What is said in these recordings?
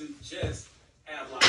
doesn't just have like.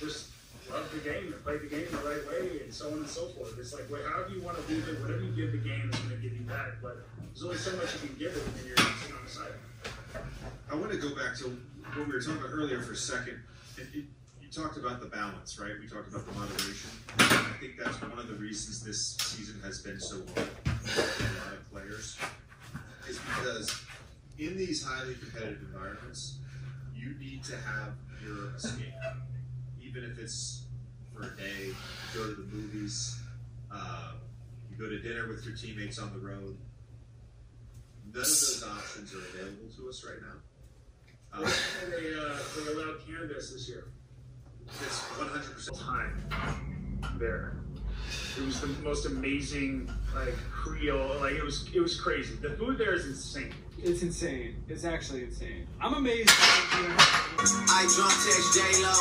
just love the game and play the game the right way and so on and so forth. It's like, well, however you want to leave it, whatever you give the game is going to give you back. But there's only so much you can give it when you're sitting on the side. I want to go back to what we were talking about earlier for a second. It, it, you talked about the balance, right? We talked about the moderation. I think that's one of the reasons this season has been so hard for a lot of players, is because in these highly competitive environments, you need to have your escape, even if it's for a day. You go to the movies, uh, you go to dinner with your teammates on the road. None of those options are available to us right now. Um, And they, uh, they allowed cannabis this year. it's 100% Time there. It was the most amazing, like Creole. Like it was, it was crazy. The food there is insane. It's insane. It's actually insane. I'm amazed. I drunk text J-Lo,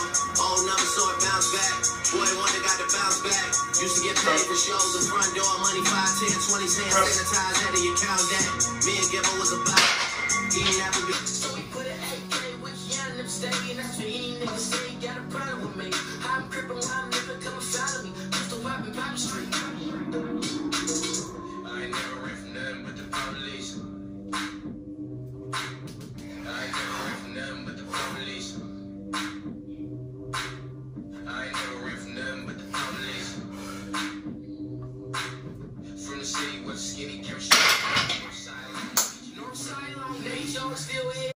old number so it bounce back. Boy wonder got to bounce back. Used to get paid for shows in front door, money 5, 10, 20 cents, sanitize, had to your count that. Me and Gibbo was about. Eating show still is.